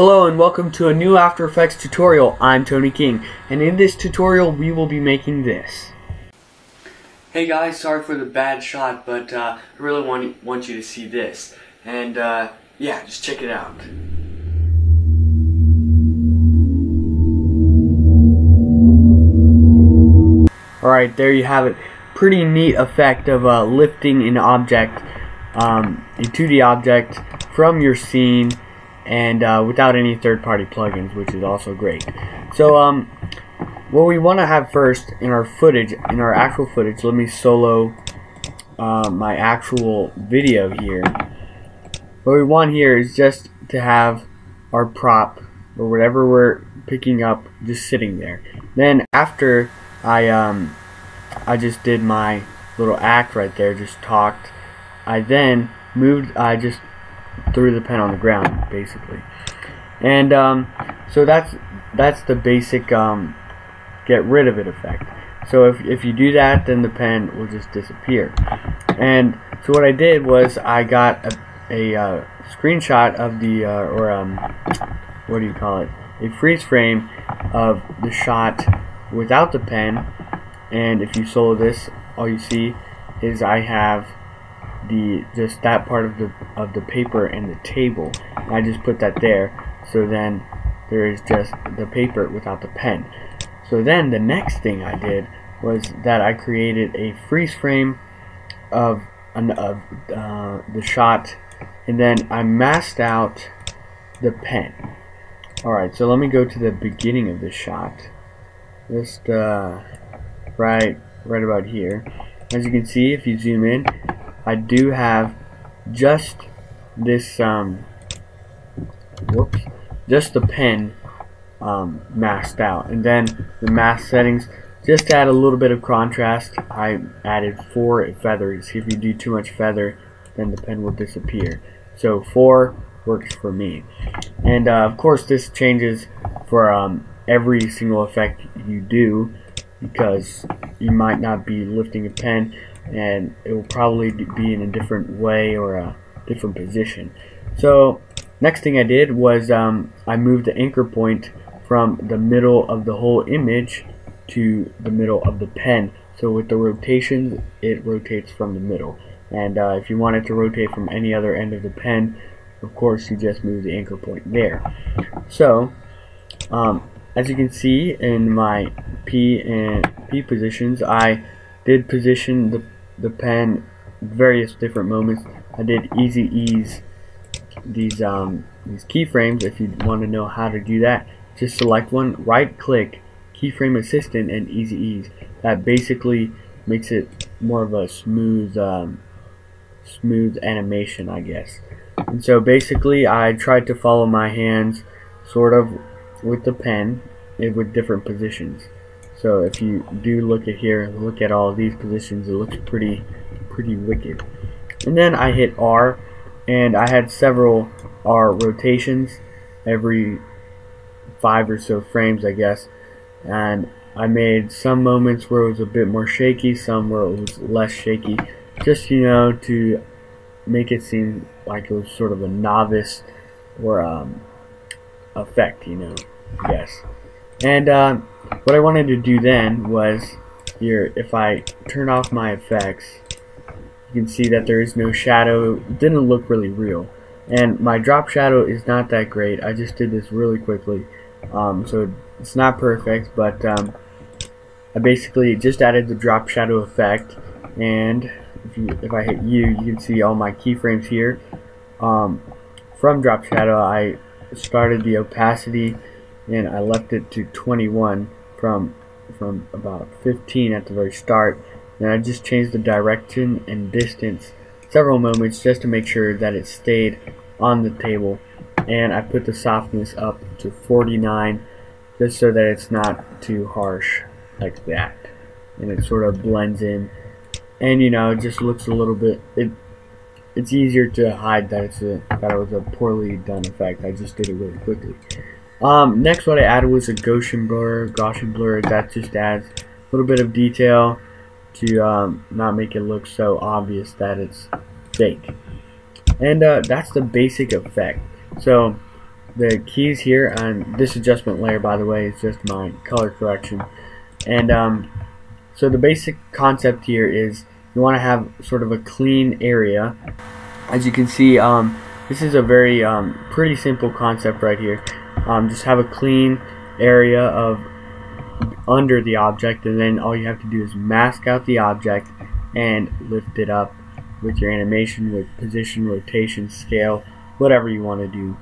Hello and welcome to a new After Effects tutorial. I'm Tony King and in this tutorial we will be making this. Hey guys, sorry for the bad shot but uh, I really want, want you to see this. And uh, yeah, just check it out. Alright, there you have it. Pretty neat effect of uh, lifting an object, um, a 2D object from your scene and uh, without any third-party plugins, which is also great. So, um, what we want to have first in our footage, in our actual footage, let me solo uh, my actual video here. What we want here is just to have our prop or whatever we're picking up just sitting there. Then after I um, I just did my little act right there, just talked. I then moved. I just threw the pen on the ground, basically. And um, so that's that's the basic um, get rid of it effect. So if, if you do that, then the pen will just disappear. And so what I did was I got a, a uh, screenshot of the, uh, or um, what do you call it, a freeze frame of the shot without the pen. And if you solo this, all you see is I have the just that part of the of the paper and the table. I just put that there, so then there is just the paper without the pen. So then the next thing I did was that I created a freeze frame of an of uh, the shot, and then I masked out the pen. Alright, so let me go to the beginning of the shot. Just uh, right right about here. As you can see, if you zoom in, I do have just this um, whoops just the pen um, masked out. And then the mask settings just add a little bit of contrast I added four feathers. If you do too much feather then the pen will disappear. So four works for me. And uh, of course this changes for um, every single effect you do because you might not be lifting a pen and it will probably be in a different way or a different position. So next thing I did was um, I moved the anchor point from the middle of the whole image to the middle of the pen. So with the rotations, it rotates from the middle. And uh, if you want it to rotate from any other end of the pen, of course you just move the anchor point there. So um, as you can see in my P and P positions, I did position the the pen various different moments. I did easy ease these um, these keyframes. If you want to know how to do that, just select one, right click, keyframe assistant, and easy ease. That basically makes it more of a smooth um, smooth animation, I guess. And so basically, I tried to follow my hands sort of with the pen with different positions. So if you do look at here, look at all these positions, it looks pretty, pretty wicked. And then I hit R, and I had several R rotations every five or so frames, I guess. And I made some moments where it was a bit more shaky, some where it was less shaky, just you know to make it seem like it was sort of a novice or um, effect, you know, I guess. And uh, what I wanted to do then was here, if I turn off my effects, you can see that there is no shadow. It didn't look really real. And my drop shadow is not that great. I just did this really quickly. Um, so it's not perfect, but um, I basically just added the drop shadow effect. And if, you, if I hit U, you can see all my keyframes here. Um, from drop shadow, I started the opacity and I left it to 21 from from about 15 at the very start. And I just changed the direction and distance several moments just to make sure that it stayed on the table. And I put the softness up to 49 just so that it's not too harsh like that. And it sort of blends in. And you know it just looks a little bit it it's easier to hide that it's a that it was a poorly done effect. I just did it really quickly um, next what I added was a Gaussian blur, Gaussian blur that just adds a little bit of detail to um, not make it look so obvious that it's fake. And uh, that's the basic effect. So the keys here and this adjustment layer by the way is just my color correction and um, so the basic concept here is you want to have sort of a clean area as you can see um, this is a very um, pretty simple concept right here um, just have a clean area of under the object and then all you have to do is mask out the object and lift it up with your animation with position rotation scale whatever you want to do.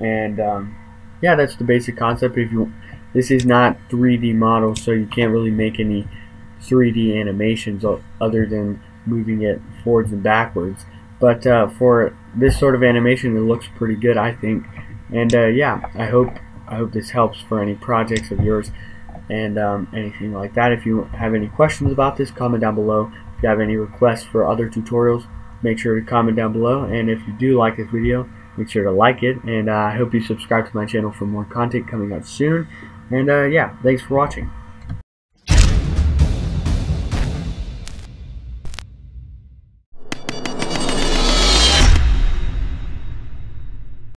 And um, yeah that's the basic concept. If you this is not 3d model so you can't really make any 3d animations other than moving it forwards and backwards. But uh, for this sort of animation it looks pretty good I think and uh, yeah I hope I hope this helps for any projects of yours and um, anything like that. If you have any questions about this comment down below. If you have any requests for other tutorials make sure to comment down below. And if you do like this video make sure to like it. And uh, I hope you subscribe to my channel for more content coming out soon. And uh, yeah thanks for watching